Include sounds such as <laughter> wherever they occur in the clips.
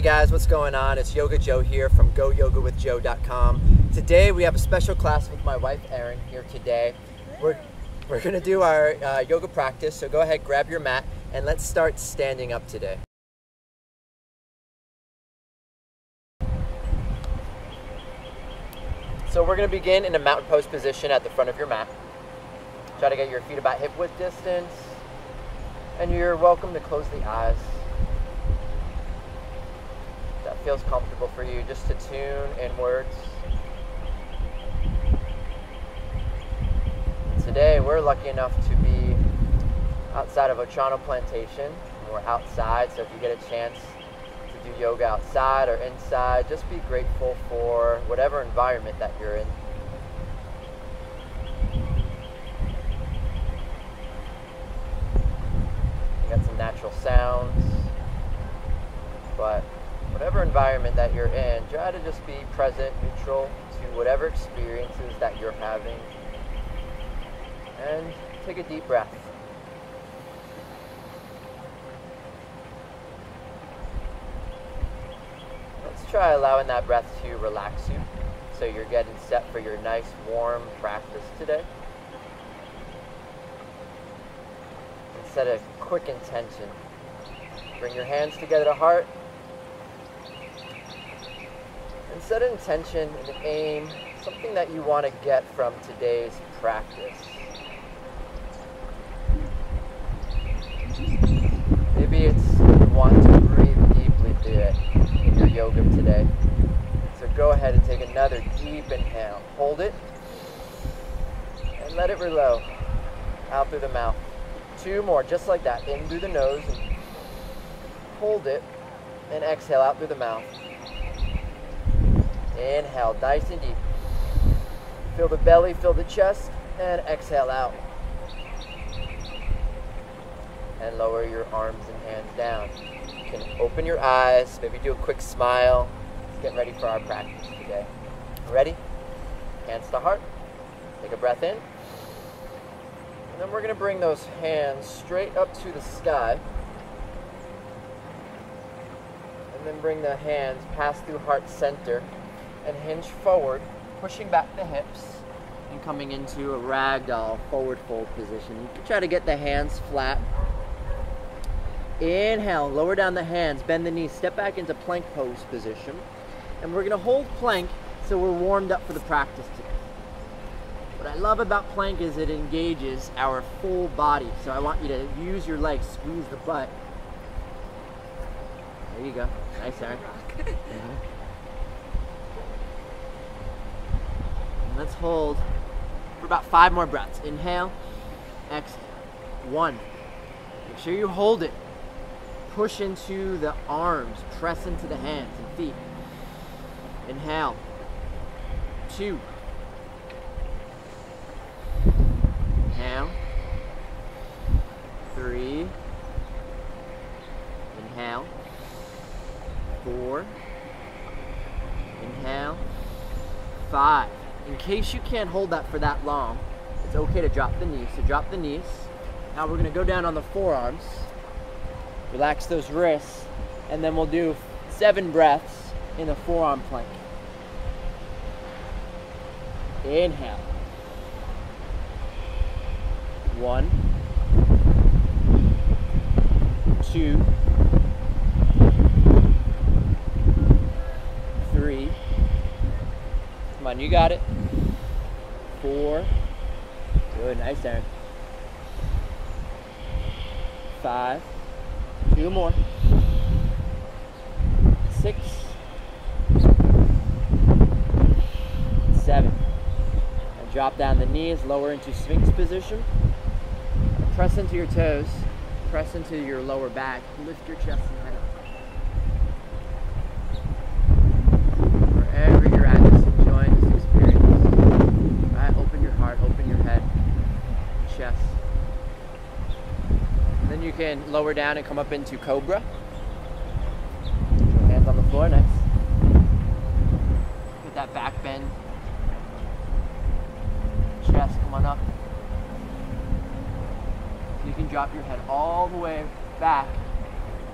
Hey guys, what's going on? It's Yoga Joe here from GoYogaWithJoe.com. Today we have a special class with my wife Erin here today. We're, we're gonna do our uh, yoga practice, so go ahead, grab your mat, and let's start standing up today. So we're gonna begin in a mountain pose position at the front of your mat. Try to get your feet about hip width distance, and you're welcome to close the eyes feels comfortable for you just to tune inwards. Today we're lucky enough to be outside of Ochano Plantation. We're outside, so if you get a chance to do yoga outside or inside, just be grateful for whatever environment that you're in. Got some natural sounds, but whatever environment that you're in, try to just be present, neutral to whatever experiences that you're having. And take a deep breath. Let's try allowing that breath to relax you so you're getting set for your nice warm practice today. And set a quick intention. Bring your hands together to heart and set an intention and an aim, something that you want to get from today's practice. Maybe it's want to breathe deeply today in your yoga today. So go ahead and take another deep inhale. Hold it and let it reload out through the mouth. Two more, just like that. In through the nose and hold it and exhale out through the mouth. Inhale, nice and deep. Feel the belly, feel the chest, and exhale out. And lower your arms and hands down. You can open your eyes, maybe do a quick smile. Get ready for our practice today. Ready? Hands to heart. Take a breath in. And then we're going to bring those hands straight up to the sky. And then bring the hands past through heart center and hinge forward, pushing back the hips and coming into a ragdoll forward fold position. You can try to get the hands flat. Inhale, lower down the hands, bend the knees, step back into plank pose position. And we're gonna hold plank so we're warmed up for the practice today. What I love about plank is it engages our full body. So I want you to use your legs, squeeze the butt. There you go. Nice, Erin. <laughs> Let's hold for about five more breaths. Inhale, exhale. One. Make sure you hold it. Push into the arms, press into the hands and feet. Inhale. Two. Inhale. Three. Inhale. Four. Inhale. Five in case you can't hold that for that long, it's okay to drop the knees. So drop the knees. Now we're gonna go down on the forearms. Relax those wrists. And then we'll do seven breaths in the forearm plank. Inhale. One, two, three. Come on, you got it four. Good, nice Erin. Five. Two more. Six. Seven. And drop down the knees, lower into Sphinx position. Press into your toes. Press into your lower back. Lift your chest lower down and come up into Cobra. Hands on the floor, nice. Get that back bend. Chest, come on up. You can drop your head all the way back.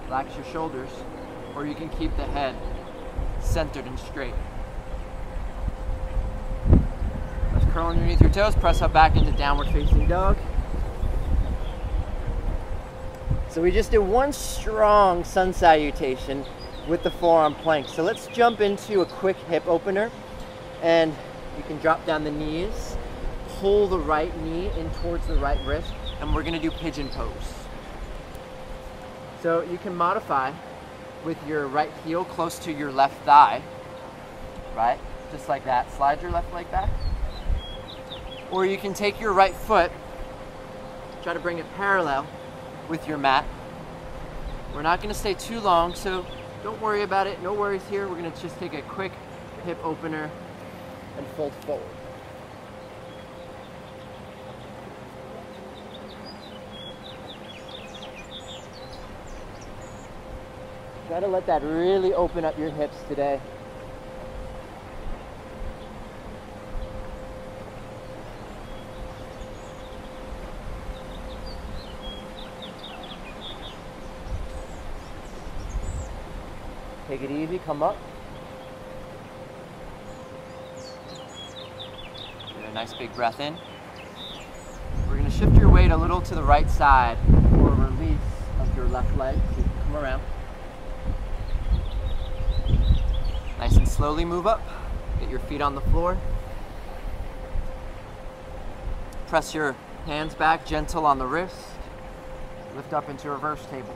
Relax your shoulders. or you can keep the head centered and straight. Let's curl underneath your toes, press up back into downward facing dog. So we just did one strong sun salutation with the forearm plank. So let's jump into a quick hip opener and you can drop down the knees, pull the right knee in towards the right wrist, and we're gonna do pigeon pose. So you can modify with your right heel close to your left thigh, right? Just like that. Slide your left leg back. Or you can take your right foot, try to bring it parallel with your mat. We're not gonna stay too long, so don't worry about it. No worries here. We're gonna just take a quick hip opener and fold forward. Try to let that really open up your hips today. Take it easy, come up. Get a nice big breath in. We're gonna shift your weight a little to the right side for a release of your left leg. So you come around. Nice and slowly move up. Get your feet on the floor. Press your hands back, gentle on the wrist. Lift up into reverse table.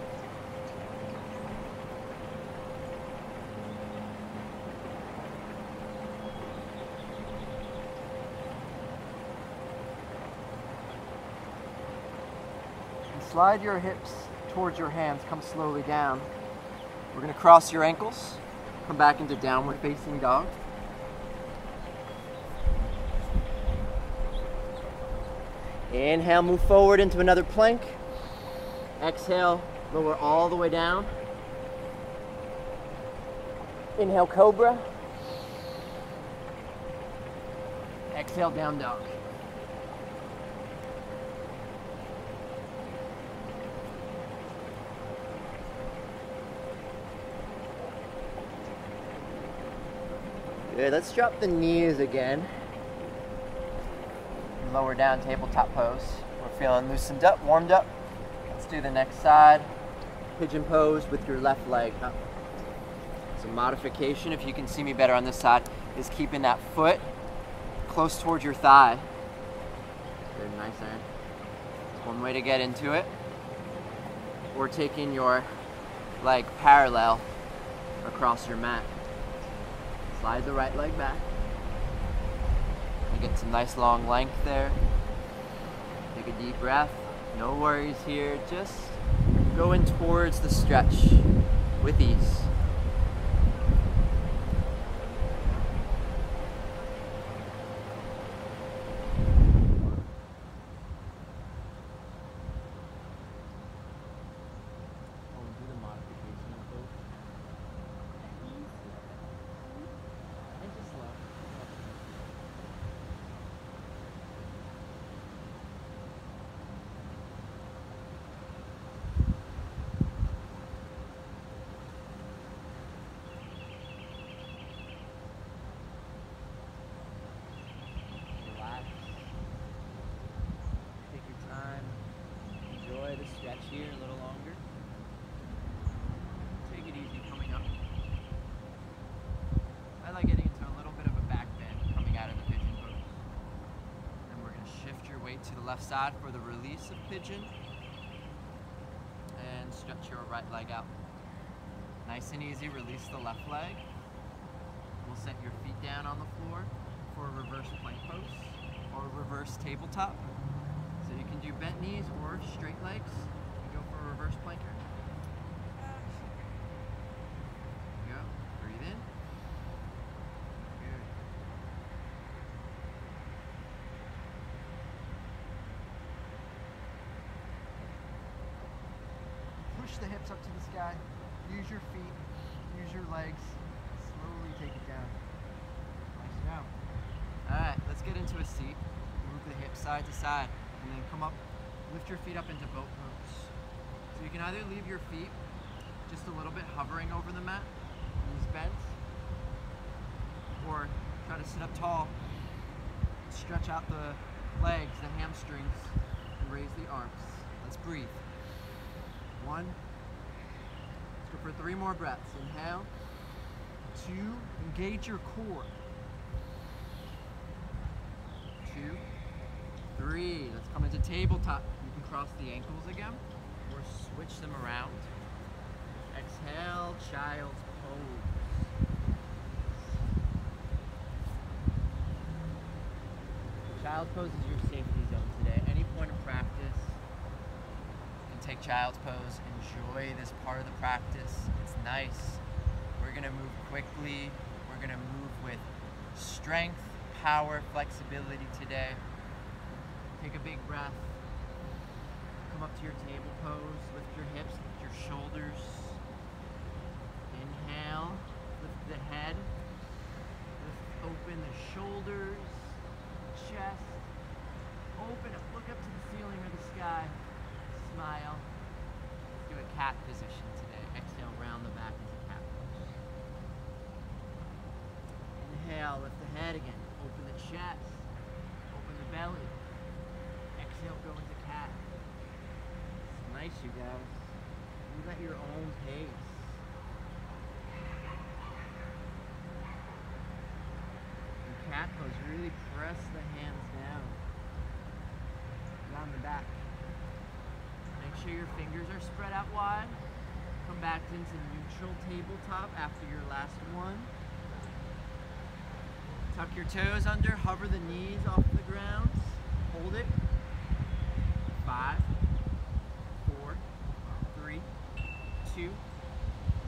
Slide your hips towards your hands, come slowly down. We're gonna cross your ankles, come back into downward facing dog. Inhale, move forward into another plank. Exhale, lower all the way down. Inhale, cobra. Exhale, down dog. Let's drop the knees again. Lower down tabletop pose. We're feeling loosened up, warmed up. Let's do the next side. Pigeon pose with your left leg up. So modification, if you can see me better on this side, is keeping that foot close towards your thigh. Good, nice Erin. One way to get into it. Or taking your leg parallel across your mat. Slide the right leg back. You get some nice long length there. Take a deep breath. No worries here. Just going towards the stretch with ease. stretch here a little longer. Take it easy coming up. I like getting into a little bit of a back bend coming out of the pigeon pose. Then we're going to shift your weight to the left side for the release of pigeon. And stretch your right leg out. Nice and easy, release the left leg. We'll set your feet down on the floor for a reverse plank pose or reverse tabletop. So you can do bent knees or straight legs You go for a reverse planker? Go. Breathe in. Good. Push the hips up to the sky. Use your feet. Use your legs. Slowly take it down. Nice job. Alright, let's get into a seat. Move the hips side to side. And then come up, lift your feet up into boat pose. So you can either leave your feet just a little bit, hovering over the mat, knees bent. Or try to sit up tall, stretch out the legs, the hamstrings, and raise the arms. Let's breathe. One. For three more breaths. Inhale. Two. Engage your core. Two. Three. Let's come into tabletop. You can cross the ankles again or switch them around. Exhale, child's pose. Child's pose is your safety zone today. Any point of practice, you can take child's pose. Enjoy this part of the practice. It's nice. We're gonna move quickly. We're gonna move with strength, power, flexibility today. Take a big breath. Come up to your table pose. Lift your hips, lift your shoulders. Inhale, lift the head. Lift open the shoulders, chest. Open up, look up to the ceiling or the sky. Smile. Do a cat position today. Exhale, round the back into cat pose. Inhale, lift the head again. Open the chest. Open the belly. Exhale, go into cat. It's nice, you guys. Move at your own pace. Cat pose, really press the hands down. Down the back. Sure your fingers are spread out wide. Come back into neutral tabletop after your last one. Tuck your toes under, hover the knees off the ground. Hold it. Five, four, three, two,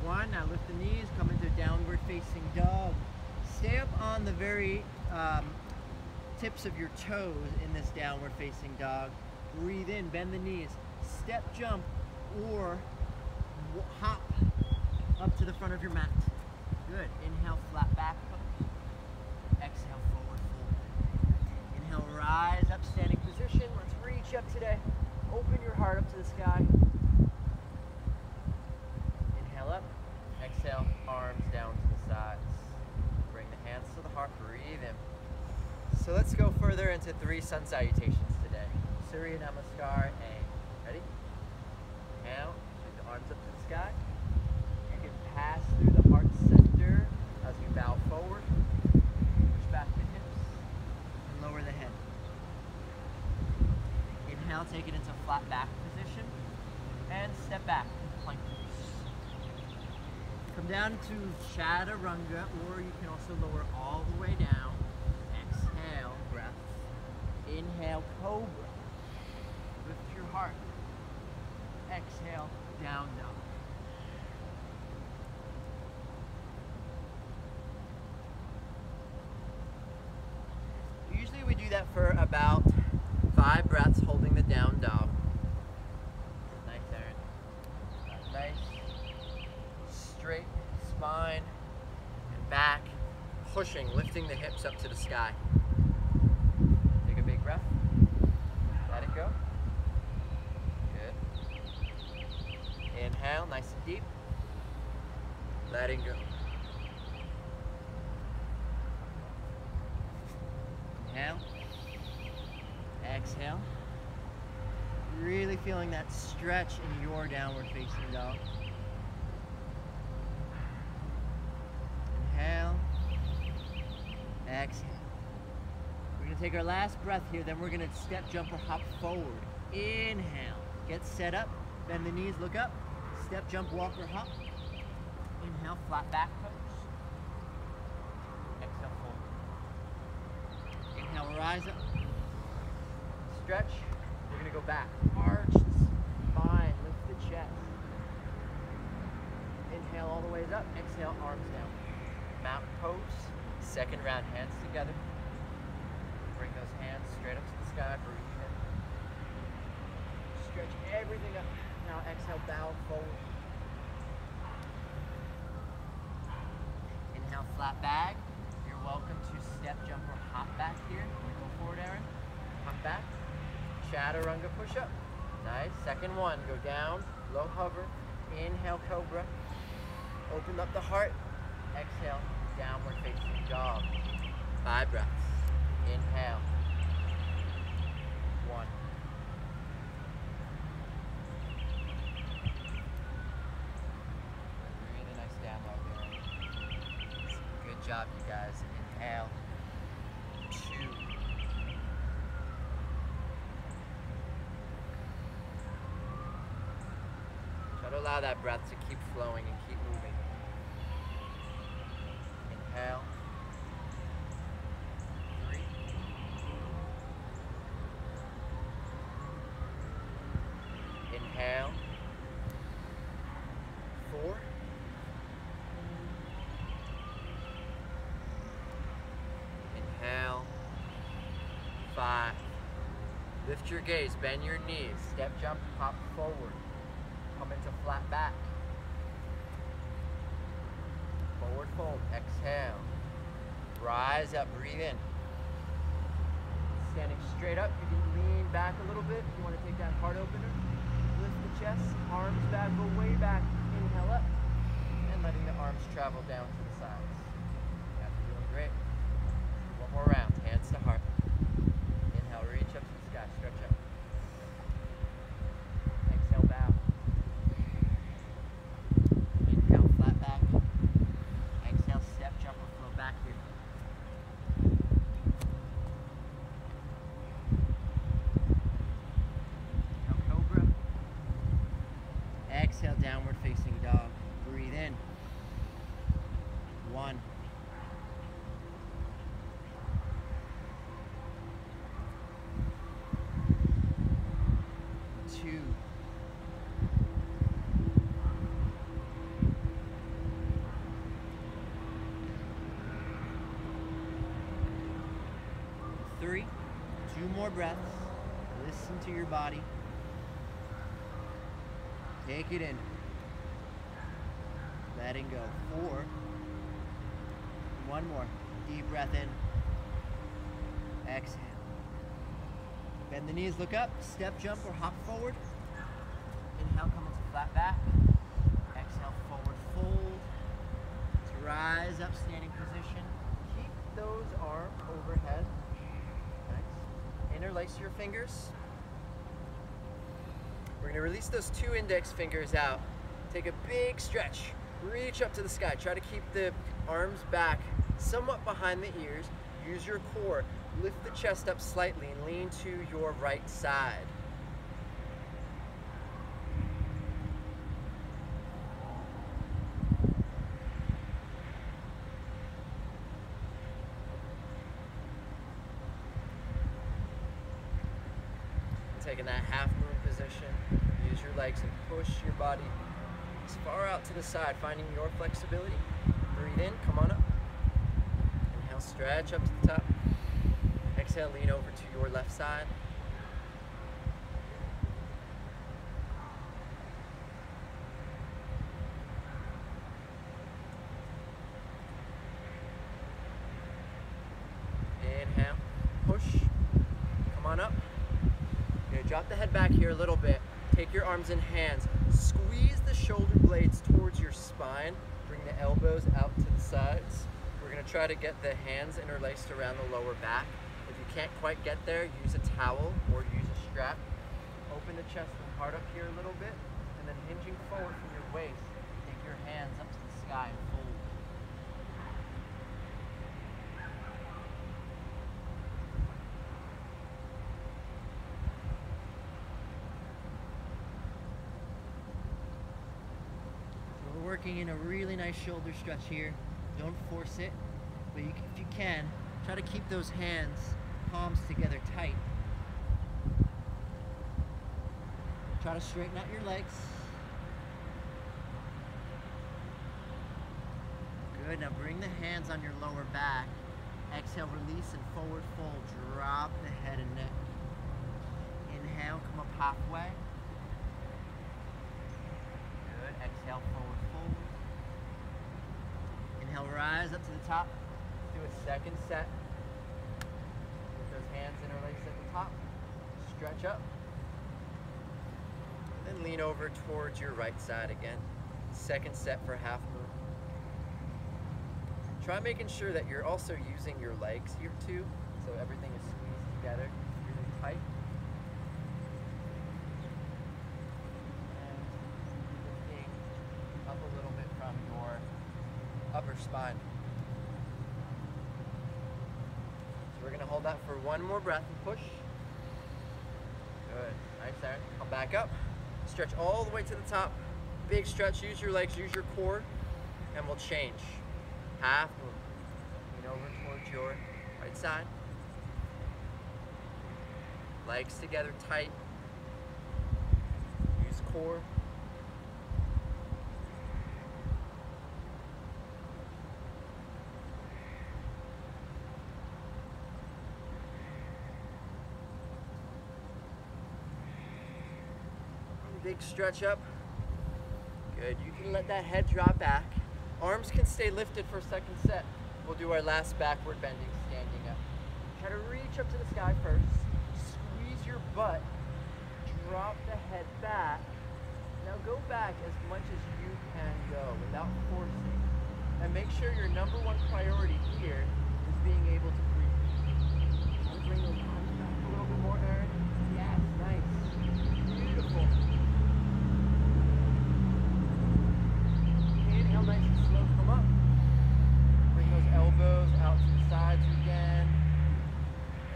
one. Now lift the knees, come into downward facing dog. Stay up on the very um, tips of your toes in this downward facing dog. Breathe in, bend the knees, step jump, or hop up to the front of your mat. Good. Inhale, flat back. Exhale, forward fold. Inhale, rise up, standing position. Let's reach up today. Open your heart up to the sky. Inhale up. Exhale, arms down to the sides. Bring the hands to the heart. Breathe in. So let's go further into three sun salutations today. Surya Namaskar A. Ready? Inhale. Bring the arms up to the sky. You can pass through the heart center as you bow forward. Push back the hips and lower the head. Inhale, take it into flat back position and step back, plank pose. Come down to Chaturanga, or you can also lower all the way down. Exhale, breath. Inhale, cobra. Lift your heart. Exhale, down dog. Usually we do that for about five breaths holding the down dog. Nice, Erin. Nice, straight spine and back, pushing, hips up to the sky. Take a big breath. Let it go. Good. Inhale, nice and deep. Letting go. Inhale. Exhale. Really feeling that stretch in your downward facing dog. Inhale. Exhale. We're to take our last breath here, then we're going to step, jump, or hop forward. Inhale. Get set up. Bend the knees, look up. Step, jump, walk, or hop. Inhale, flat back pose. Exhale, forward. Inhale, rise up. Stretch. We're gonna go back. Arch the spine, lift the chest. Inhale all the way up. Exhale, arms down. Mountain pose. Second round, hands together. Bring those hands straight up to the sky. Breathe in. Stretch everything up. Now exhale, bow forward. Inhale, flat back. You're welcome to step, jump, or hop back here. Go forward, Erin. Hop back. Chaturanga push up. Nice. Second one. Go down, low hover, Inhale, cobra. Open up the heart. Exhale, downward facing dog. Five breaths. Inhale. One. Really nice. Good job, you guys. Inhale. Two. Try to allow that breath to keep flowing and keep moving. Inhale. Three. Inhale. Four. Inhale. Lift your gaze, bend your knees, step jump, hop forward. Come into flat back. Forward fold, exhale. Rise up, breathe in. Standing straight up, you can lean back a little bit if you want to take that heart opener. Lift the chest, arms back, go way back. Inhale up, and letting the arms travel down to the sides. You're doing great. One more round, hands to heart. Inhale, reach up to the sky, stretch up. Exhale, bow. Inhale, flat back. Exhale, step, jump, or flow back here. Inhale, cobra. Exhale, downward facing dog. Breathe in. One. Two. Three. Breaths. Listen to your body. Take it in. Letting go. Four. One more. Deep breath in. Exhale. Bend the knees, look up, step, jump, or hop forward. Inhale, come into flat back. Exhale, forward fold. To rise up, standing position. Keep those arms overhead. Nice. Interlace your fingers. We're gonna release those two index fingers out. Take a big stretch. Reach up to the sky. Try to keep the arms back somewhat behind the ears. Use your core. Lift the chest up slightly and lean to your right side. Taking that half moon position. Use your legs and push your body as far out to the side, finding your flexibility. Breathe in, come on up. Inhale, stretch up to the top. Exhale, lean over to your left side. Inhale, push, come on up. You're gonna drop the head back here a little bit. Take your arms and hands. Squeeze the shoulder blades towards your spine. Bring the elbows out to the sides. We're gonna try to get the hands interlaced around the lower back. If you can't quite get there, use a towel or use a strap. Open the chest and heart up here a little bit, and then hinging forward from your waist, take your hands up to the sky and fold. So we're working in a really nice shoulder stretch here. Don't force it, but you, if you can, try to keep those hands, palms together tight. Try to straighten out your legs. Good, now bring the hands on your lower back. Exhale, release and forward fold. Drop the head and neck. Inhale, come up halfway. Good, exhale, fold. Inhale, rise up to the top. Do a second set. With those hands interlaced at the top. Stretch up. Then lean over towards your right side again. Second set for half moon. Try making sure that you're also using your legs here too, so everything is squeezed together really tight. And lifting up a little bit from your upper spine. So we're gonna hold that for one more breath and push. Good, nice there. Come back up. Stretch all the way to the top. Big stretch, use your legs, use your core, and we'll change. Half moon. Lean over towards your right side. Legs together tight. Use core. Big stretch up. Good. You can let that head drop back. Arms can stay lifted for a second set. We'll do our last backward bending standing up. Try to reach up to the sky first. Squeeze your butt. Drop the head back. Now go back as much as you can go without forcing. And make sure your number one priority here is being able to breathe. Bring those arms back a little bit more, Erin. Yes, nice. Beautiful. Inhale nice and slow, come up. Bring those elbows out to the sides again.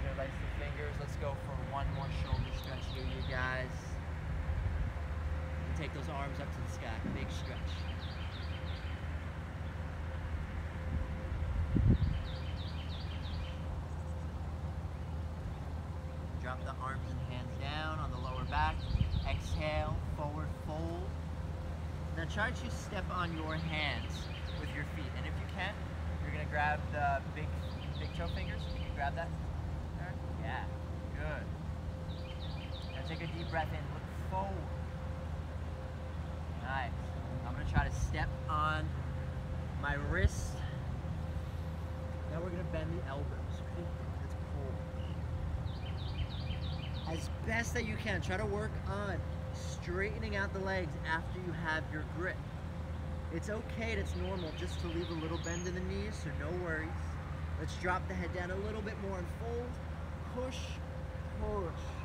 Interlace the fingers. Let's go for one more shoulder stretch here, you guys. And take those arms up to the sky. Big stretch. Drop the arms and hands down on the lower back. Exhale, forward fold. Now try to step on your hands with your feet. And if you can, you're gonna grab the big big toe fingers. You can grab that. Yeah, take a deep breath in, look forward. Nice. I'm gonna try to step on my wrist. Now we're gonna bend the elbows. Let's pull. As best that you can, try to work on straightening out the legs after you have your grip. It's okay, and it's normal just to leave a little bend in the knees, so no worries. Let's drop the head down a little bit more and fold. Push, push.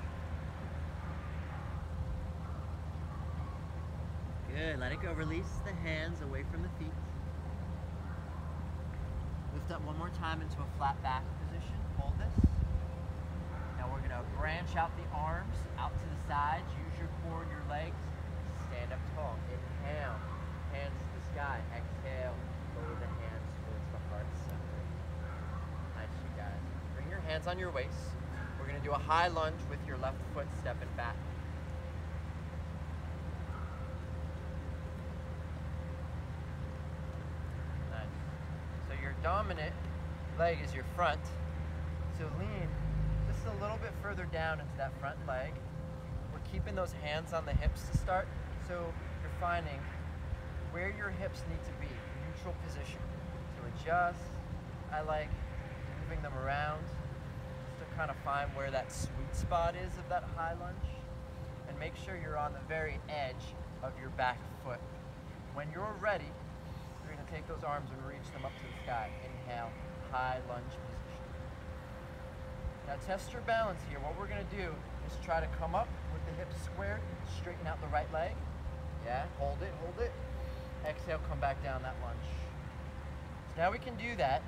Good, let it go. Release the hands away from the feet. Lift up one more time into a flat back position. Hold this. Now we're gonna branch out the arms out to the sides. Use your core and your legs. Stand up tall. Inhale, hands to the sky. Exhale, lower the hands towards the heart center. Nice, you guys. Bring your hands on your waist. We're gonna do a high lunge with your left foot stepping back. Nice. So your dominant leg is your front. So lean just a little bit further down into that front leg. We're keeping those hands on the hips to start. So you're finding where your hips need to be, neutral position. To adjust, I like moving them around just to kind of find where that sweet spot is of that high lunge. And make sure you're on the very edge of your back foot. When you're ready, you're gonna take those arms and reach them up to the sky. Inhale, high lunge position. Now test your balance here. What we're gonna do is try to come up with the hips squared, straighten out the right leg. Yeah, hold it, hold it. Exhale, come back down that lunge. So now we can do that,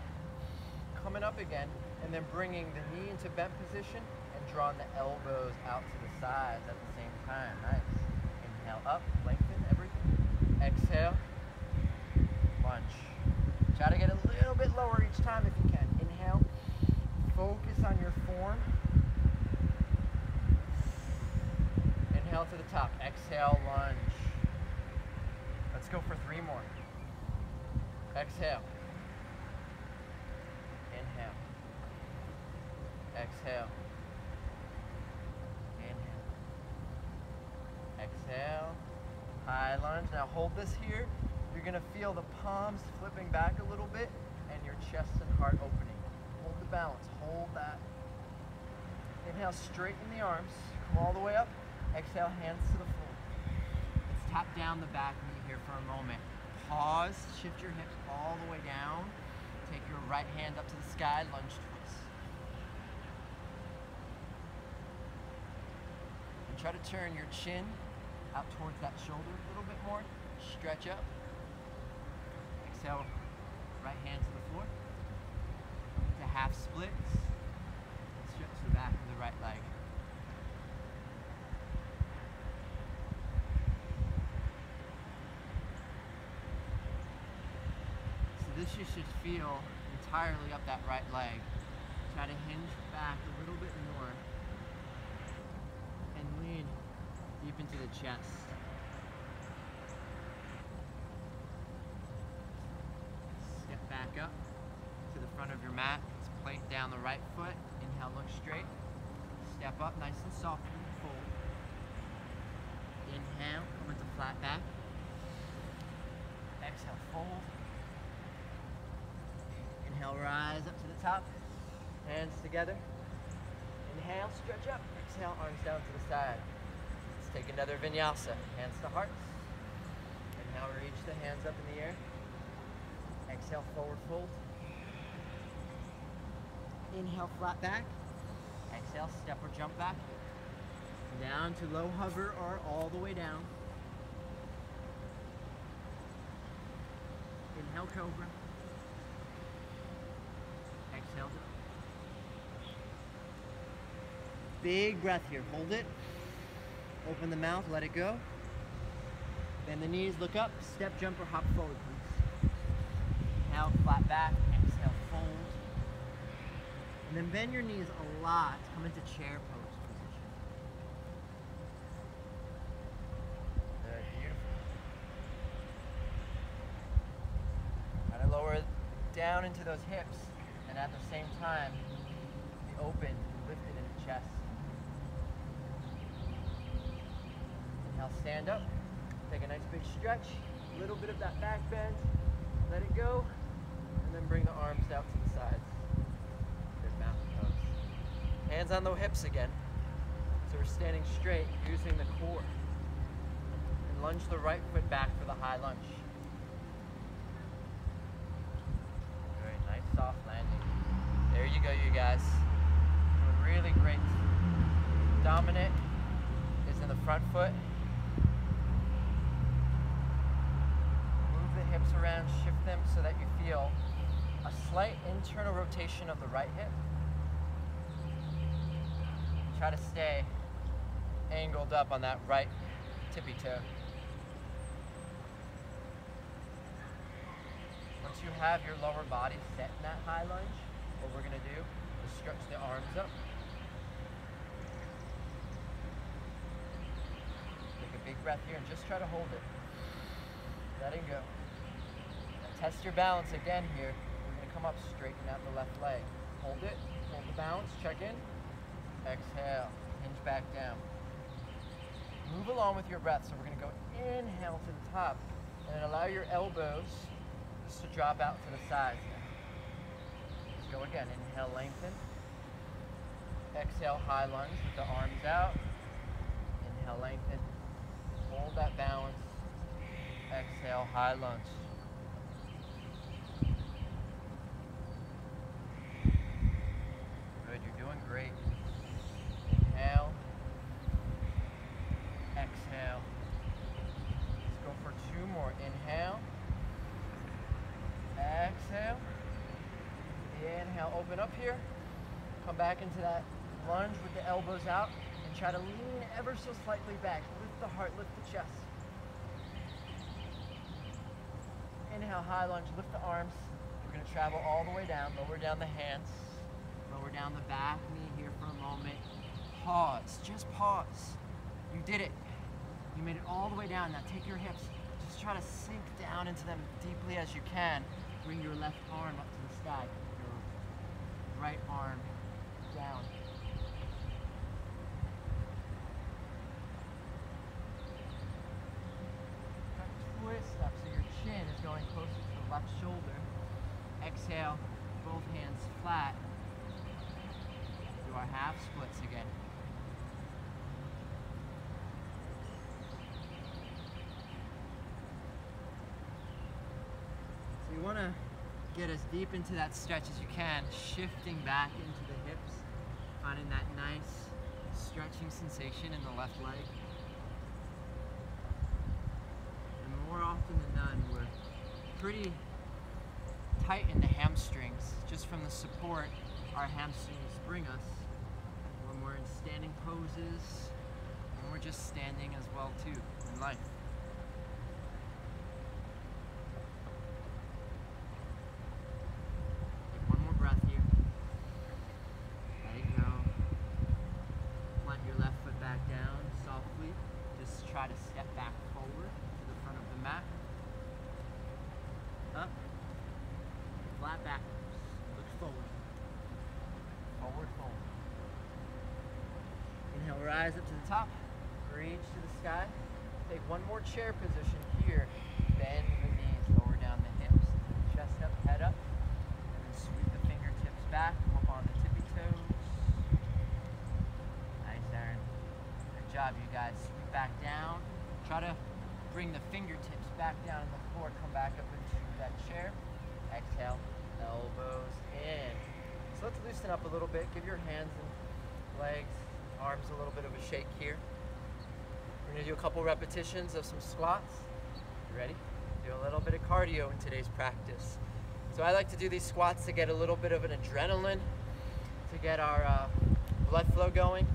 coming up again, and then bringing the knee into bent position and drawing the elbows out to the sides at the same time. Nice. Inhale up, lengthen everything. Exhale. Try to get a little bit lower each time if you can. Inhale, focus on your form. Inhale to the top. Exhale, lunge. Let's go for three more. Exhale. Inhale. Exhale. Inhale. Exhale. High lunge. Now hold this here. You're gonna feel the palms flipping back a little bit and your chest and heart opening. Hold the balance. Hold that. Inhale, straighten the arms. Come all the way up. Exhale, hands to the floor. Let's tap down the back knee here for a moment. Pause, shift your hips all the way down. Take your right hand up to the sky, lunge twist. And try to turn your chin out towards that shoulder a little bit more. Stretch up. Exhale, right hand to the floor. To half splits. Stretch the back of the right leg. this you should feel entirely up that right leg. Try to hinge back a little bit more and lean deep into the chest. Step back up to the front of your mat. Let's plate down the right foot. Inhale, look straight. Step up nice and soft and fold. Inhale, come into flat back. Exhale, fold. Inhale, rise up to the top. Hands together. Inhale, stretch up. Exhale, arms down to the side. Let's take another vinyasa. Hands to hearts. Inhale, reach the hands up in the air. Exhale, forward fold. Inhale, flat back. Exhale, step or jump back. Down to low hover or all the way down. Inhale, cobra. Exhale. Big breath here. Hold it. Open the mouth, let it go. Bend the knees, look up, step, jump, or hop forward, please. Inhale, flat back. And then bend your knees a lot. Come into chair pose position. Good, beautiful. Kind of lower down into those hips and at the same time be open, lifted in the chest. Now stand up, take a nice big stretch, a little bit of that back bend, let it go, and then bring the arms out to the sides. Good mountain pose. Hands on the hips again. So we're standing straight using the core. And lunge the right foot back for the high lunge. Nice soft landing. There you go, you guys. Doing really great. Dominant is in the front foot. Move the hips around, shift them so that you feel a slight internal rotation of the right hip. Try to stay angled up on that right tippy toe. Once you have your lower body set in that high lunge, what we're gonna do is stretch the arms up. Take a big breath here and just try to hold it. Letting go. Now test your balance again here. We're gonna come up, straighten out the left leg. Hold it, hold the balance, check in. Exhale, hinge back down. Move along with your breath. So we're gonna go inhale to the top and allow your elbows to drop out to the sides. Let's go again. Inhale, lengthen. Exhale, high lunge with the arms out. Inhale, lengthen. Hold that balance. Exhale, high lunge. Good, you're doing great. Inhale. Exhale. Let's go for two more. Inhale. Exhale. Inhale, open up here. Come back into that lunge with the elbows out and try to lean ever so slightly back. Lift the heart, lift the chest. Inhale, high lunge, lift the arms. We're gonna travel all the way down, lower down the hands, lower down the back knee here for a moment. Pause, just pause. You did it. You made it all the way down. Now take your hips, just try to sink down into them deeply as you can. Bring your left arm up to the sky. Your right arm down. Twist up so your chin is going closer to the left shoulder. Exhale, both hands flat. Do our half splits again. So you want to get as deep into that stretch as you can, shifting back into the hips finding that nice stretching sensation in the left leg. And more often than not, we're pretty tight in the hamstrings just from the support our hamstrings bring us when we're in standing poses, and we're just standing as well too in life. try to step back forward to the front of the mat. Up. Flat back. Look forward. Forward, forward. Inhale, rise up to the top. Reach to the sky. Take one more chair position here. Bend the knees, lower down the hips. Chest up, head up. And then sweep the fingertips back. Come up on the tippy toes. Nice, Erin. Good job, you guys back down. Try to bring the fingertips back down to the floor. Come back up into that chair. Exhale, elbows in. So let's loosen up a little bit. Give your hands and legs, arms a little bit of a shake here. Gonna do a couple repetitions of some squats. You ready? Do a little bit of cardio in today's practice. So I like to do these squats to get a little bit of an adrenaline, to get our uh, blood flow going.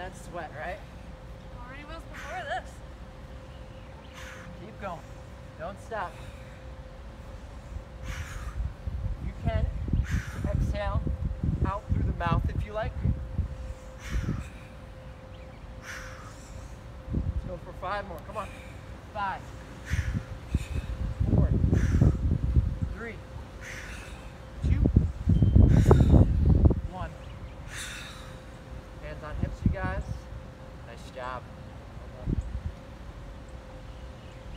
That sweat, right? Already was before this. Keep going. Don't stop. You can exhale out through the mouth if you like. Let's go for five more. Come on. Five. Four. Three. Two. One. Hands on hips guys. Nice job.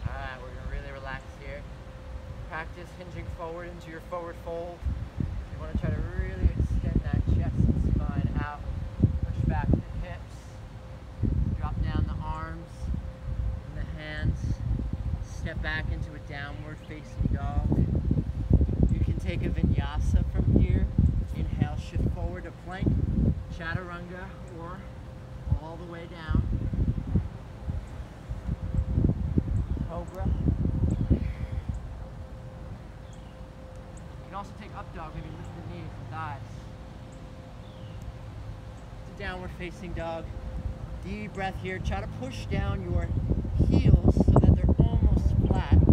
Alright, we're going to really relax here. Practice hinging forward into your forward fold. You want to try to really extend that chest and spine out. Push back the hips. Drop down the arms and the hands. Step back into a downward facing dog. You can take a vinyasa from here. Inhale, shift forward to plank, chaturanga, or all the way down. Cobra. You can also take up dog, maybe lift the knees and thighs. A downward facing dog. Deep breath here. Try to push down your heels so that they're almost flat. And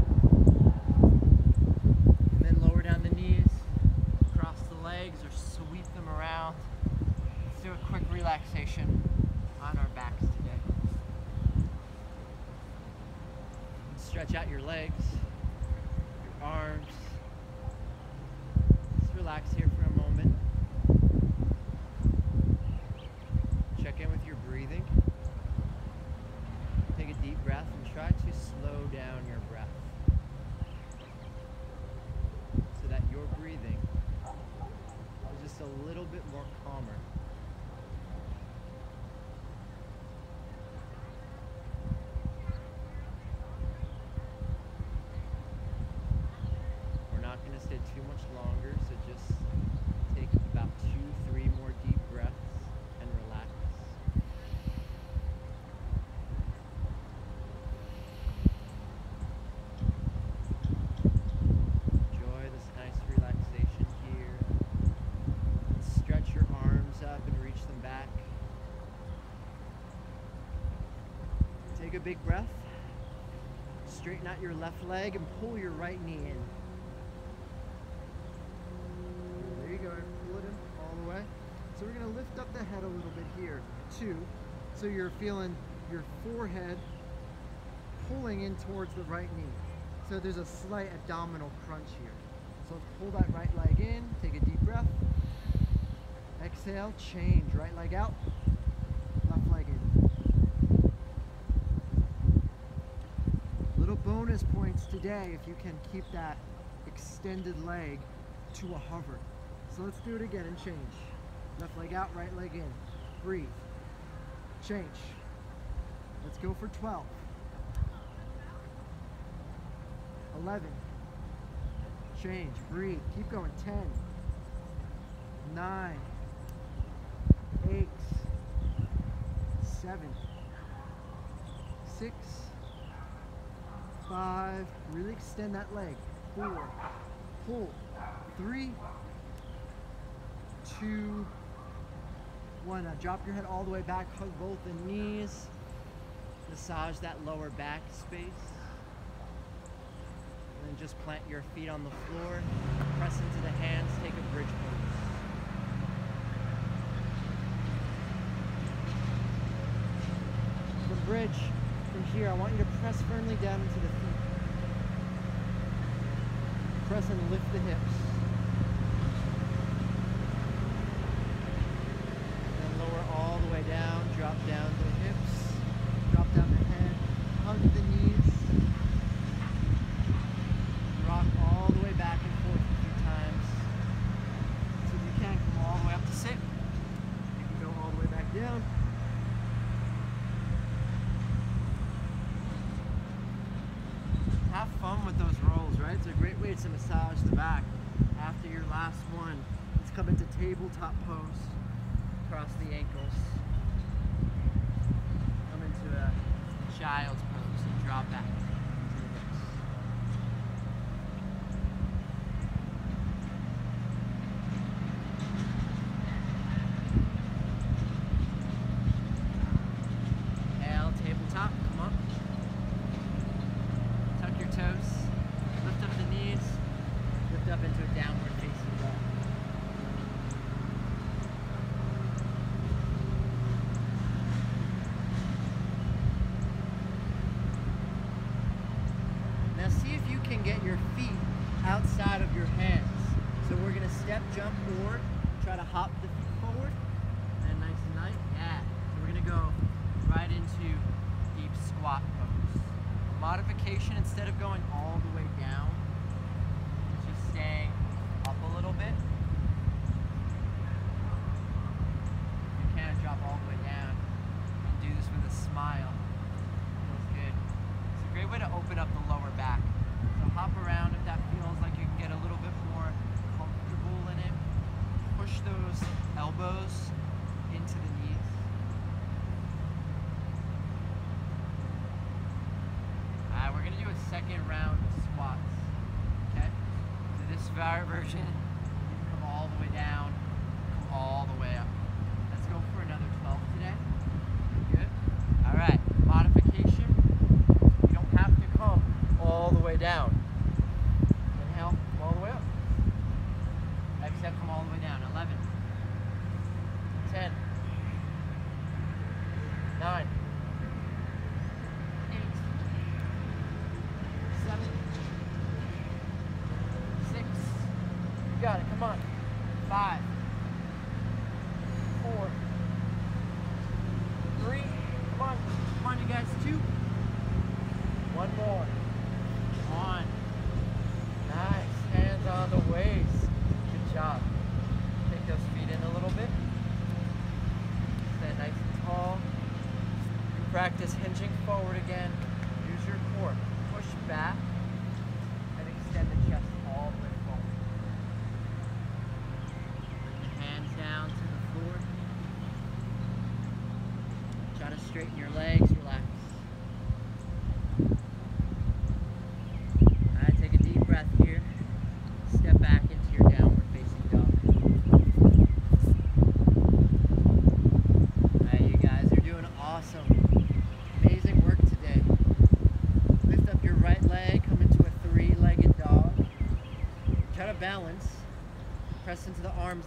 then lower down the knees, cross the legs or sweep them around. Let's do a quick relaxation on our backs today. Stretch out your legs, your arms. Just relax here for a moment. Check in with your breathing. Take a deep breath and try to slow down your breath so that your breathing is just a little bit more calmer. too much longer, so just take about two, three more deep breaths and relax. Enjoy this nice relaxation here. Stretch your arms up and reach them back. Take a big breath. Straighten out your left leg and pull your right knee in. So we're going to lift lift up the head a little bit here. too. So you're feeling your forehead pulling in towards the right knee. So there's a slight abdominal crunch here. So let's pull that right leg in, take a deep breath. Exhale, change, right leg out, left leg in. Little bonus points today if you can keep that extended leg to a hover. So let's do it again and change. Left leg out, right leg in. Breathe. Change. Let's go for 12. 11. Change. Breathe. Keep going. 10. 9. 8. 7. 6. 5. Really extend that leg. 4. Pull. 3. 2. 1. Now drop your head all the way back. Hug both the knees. Massage that lower back space. And then just plant your feet on the floor. Press into the hands. Take a bridge pose. The bridge from here, I want you to press firmly down into the. Press and lift the hips. Then lower all the way down, drop down to the hips, drop down the head, hug the knees. Rock all the way back and forth a few times. So if you can, come all the way up to sit. You can go all the way back down. Have fun with those rolls, right? It's a great way to massage the back. After your last one, let's come into tabletop pose. Cross the ankles. Come into a child's pose and drop back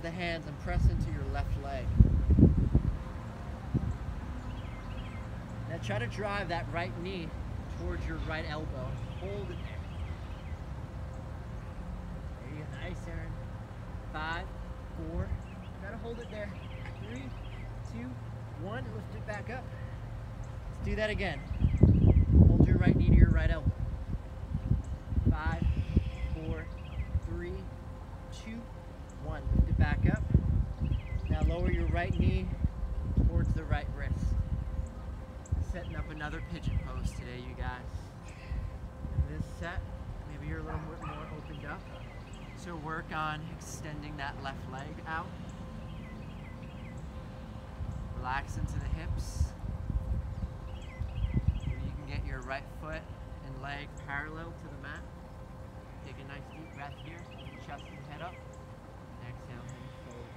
the hands and press into your left leg. Now try to drive that right knee towards your right elbow. Hold it there. There you go. Nice, Erin. Five, four. Try to hold it there. Three, two, one. Lift it back up. Let's do that again. Hold your right knee to your right elbow. Five, four, three, two, one. Back up. Now lower your right knee towards the right wrist. Setting up another pigeon pose today, you guys. In this set, maybe you're a little bit more opened up. So work on extending that left leg out. Relax into the hips. You can get your right foot and leg parallel to the mat. Take a nice deep breath here. Chest and head up. Exhale, hinge forward.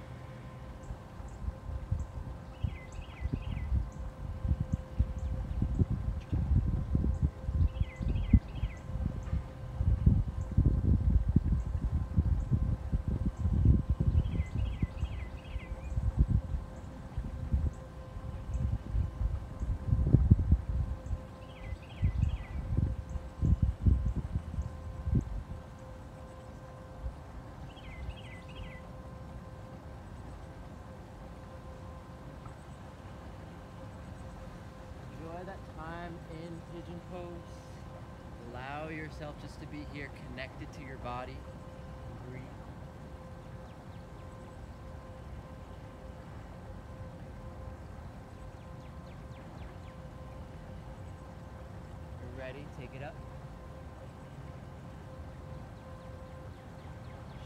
Enjoy that time in pigeon pose. Allow yourself just to be here, connected to your body. Breathe. You're ready, take it up.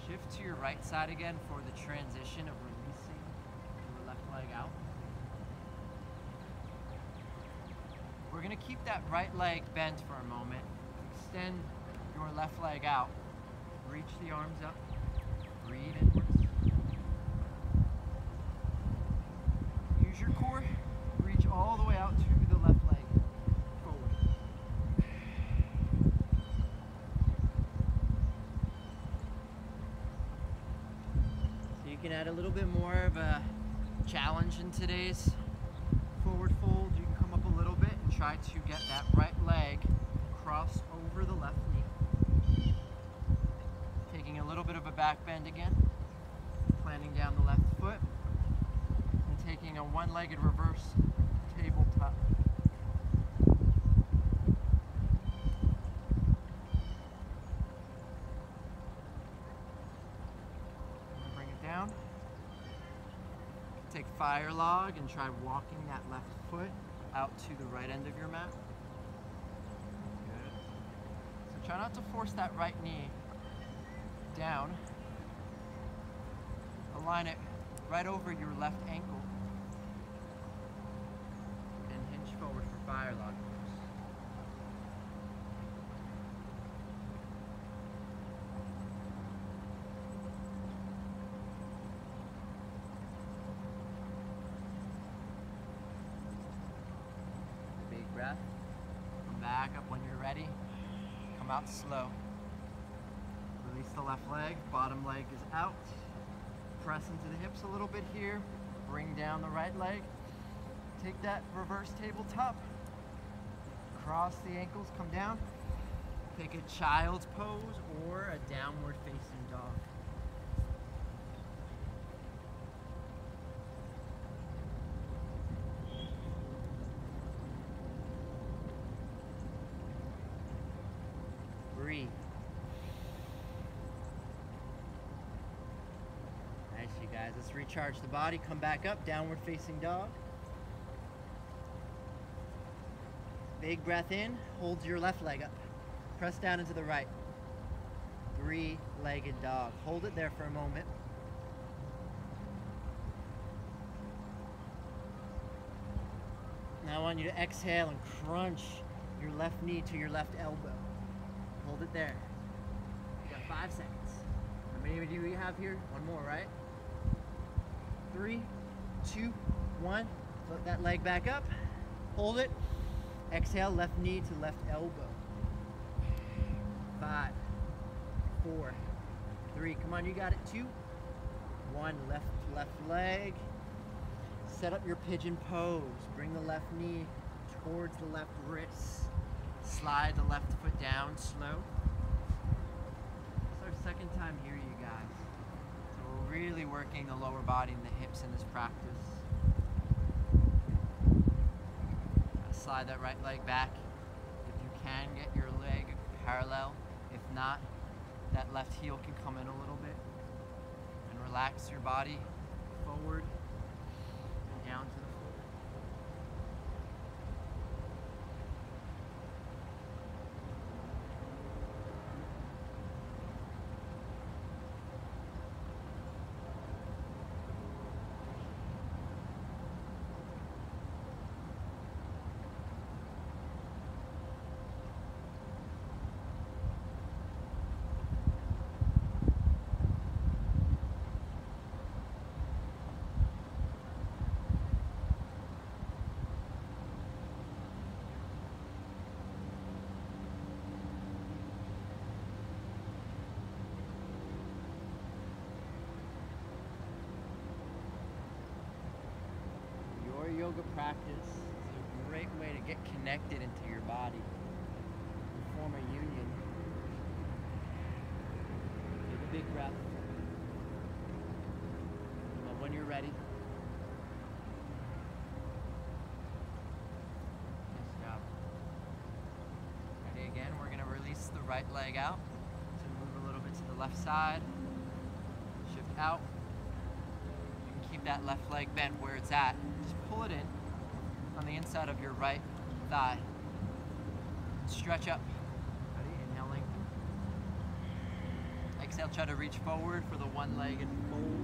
Shift to your right side again for the transition of releasing your left leg out. We're gonna keep that right leg bent for a moment. Extend your left leg out. Reach the arms up. Breathe inwards. Use your core. Reach all the way out to the left leg. Forward. So you can add a little bit more of a challenge in today's forward fold. You can come up a little bit and try to get that right leg cross over the left knee. Taking a little bit of a back bend again. Planting down the left foot. And taking a one-legged reverse tabletop. Bring it down. Take fire log and try walking that left foot out to the right end of your mat. Good. So try not to force that right knee down. Align it right over your left ankle. And hinge forward for fire log. Big breath. Come back up when you're ready. Come out slow. Release the left leg. Bottom leg is out. Press into the hips a little bit here. Bring down the right leg. Take that reverse tabletop. Cross the ankles. Come down. Take a child's pose or a downward facing dog. Breathe. Nice, you guys. Let's recharge the body. Come back up. Downward facing dog. Big breath in. Hold your left leg up. Press down into the right. Three legged dog. Hold it there for a moment. Now I want you to exhale and crunch your left knee to your left elbow. Hold it there. You got five seconds. How many do we have here? One more, right? Three, two, one. Flip that leg back up. Hold it. Exhale, left knee to left elbow. Five, four, three. Come on, you got it. Two, one. Left, left leg. Set up your pigeon pose. Bring the left knee towards the left wrist. Slide the left foot down slow. It's our second time here, you guys. So we're really working the lower body and the hips in this practice. Slide that right leg back. If you can, get your leg parallel. If not, that left heel can come in a little bit. And relax your body forward and down to the floor. Your yoga practice is a great way to get connected into your body and form a union. Take a big breath. And when you're ready, nice job. Ready again? We're going to release the right leg out. So move a little bit to the left side. Shift out. Keep that left leg bent where it's at. Just pull it in on the inside of your right thigh. Stretch up. Ready? Inhale, lengthen. Exhale, try to reach forward for the one leg and fold.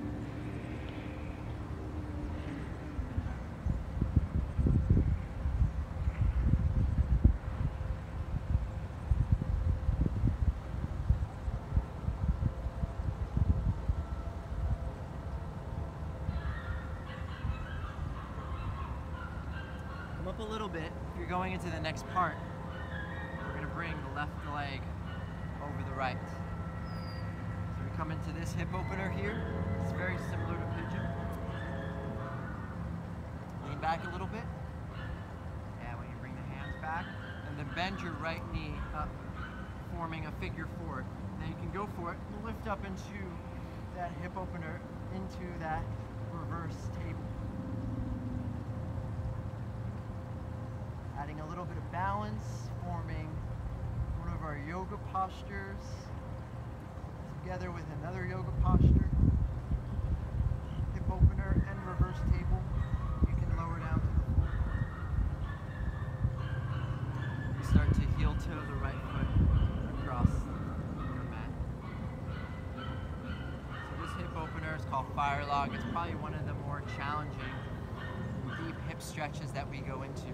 Come up a little bit. Into the next part, we're going to bring the left leg over the right. So we come into this hip opener here. It's very similar to pigeon. Lean back a little bit. And when you bring the hands back, and then bend your right knee up, forming a figure four. Now you can go for it. Lift up into that hip opener, into that reverse table. Adding a little bit of balance, forming one of our yoga postures together with another yoga posture. Hip opener and reverse table. You can lower down to the floor. Start to heel toe the right foot across your mat. So this hip opener is called Fire Log. It's probably one of the more challenging deep hip stretches that we go into.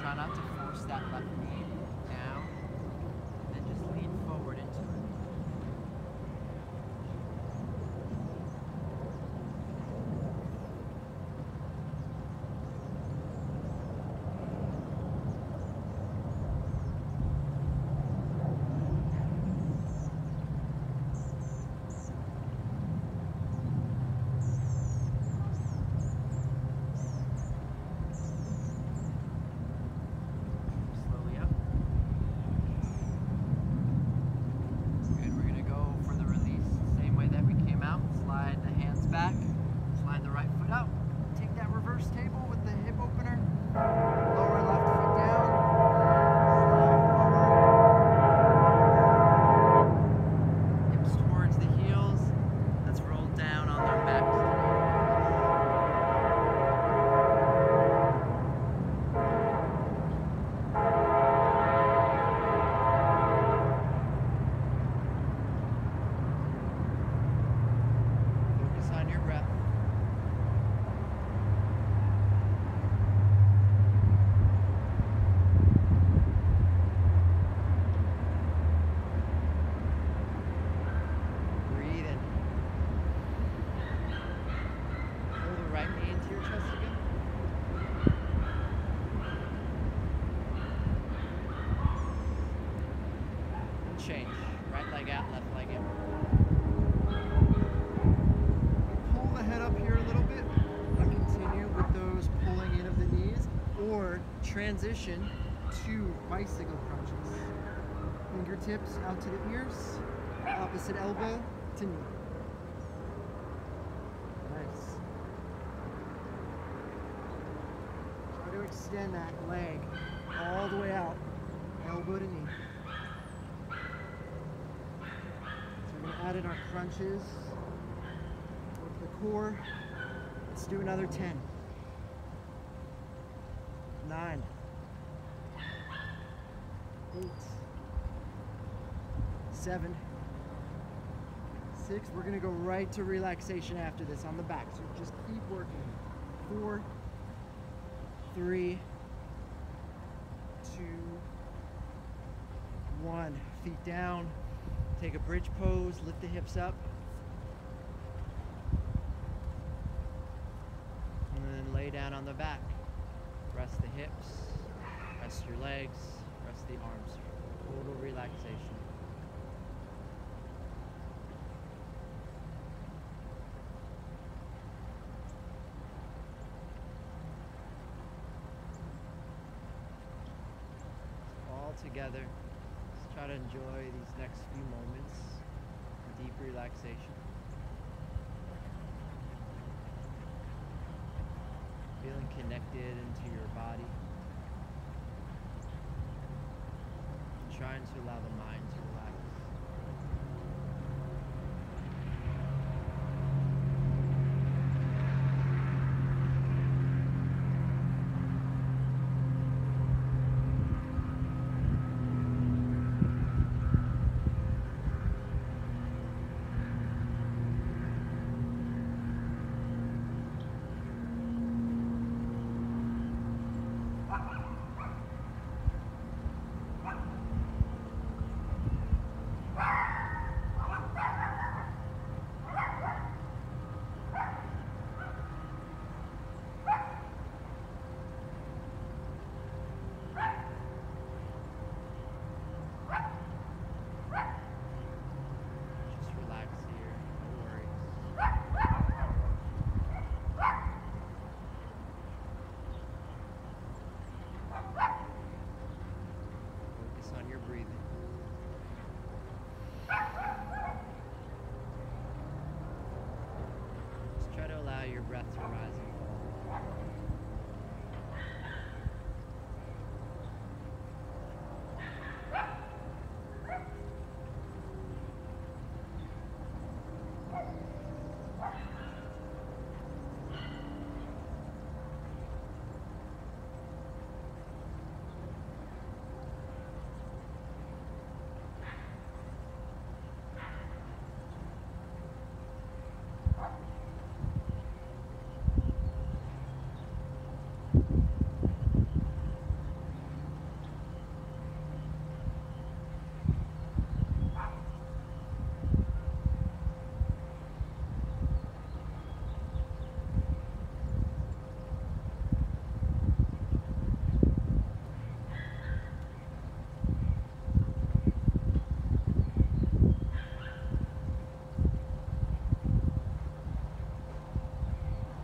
Try not to force that left knee down, and then just lean forward into it. Slowly up. Transition to bicycle crunches. Fingertips out to the ears, opposite elbow to knee. Nice. Try to extend that leg all the way out, elbow to knee. So we're gonna add in our crunches, work the core. Let's do another 10. Seven. Six. We're gonna go right to relaxation after this on the back. So just keep working. Four. Three. Two. One. Feet down. Take a bridge pose. Lift the hips up. And then lay down on the back. Rest the hips, rest your legs, rest the arms. Total relaxation. All together, let's try to enjoy these next few moments of deep relaxation. feeling connected into your body. And trying to allow the mind to relax. Just relax here, no worries. Focus on your breathing. Just try to allow your breath to rise and fall.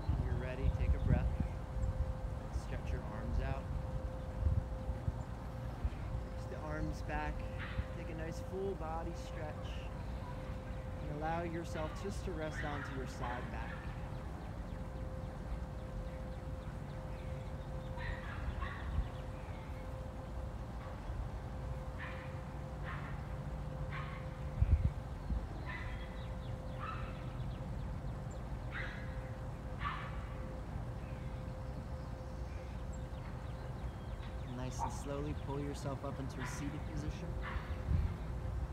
When you're ready, take a breath. Stretch your arms out. Push the arms back. Take a nice full body stretch. And allow yourself just to rest onto your side back. Nice and slowly pull yourself up into a seated position.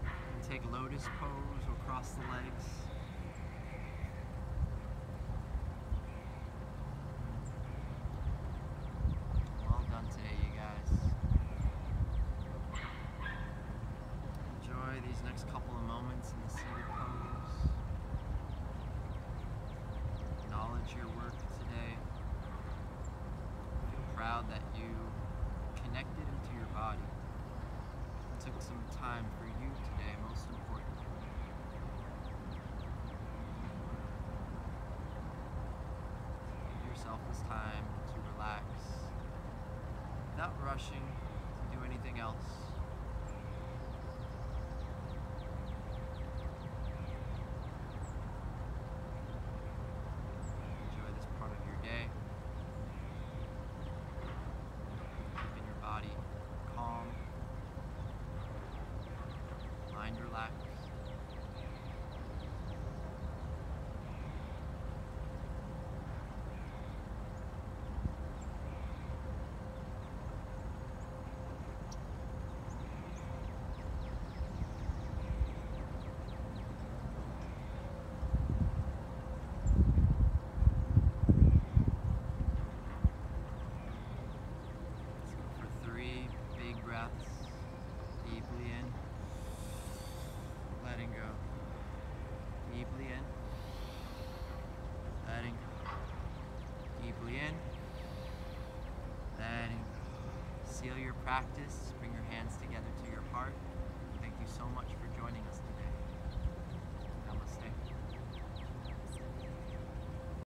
And take lotus pose or cross the legs. Well done today, you guys. Enjoy these next couple of moments in the seated pose. Acknowledge your work today. Feel proud that you connected into your body. It took some time not rushing to do anything else. practice. Bring your hands together to your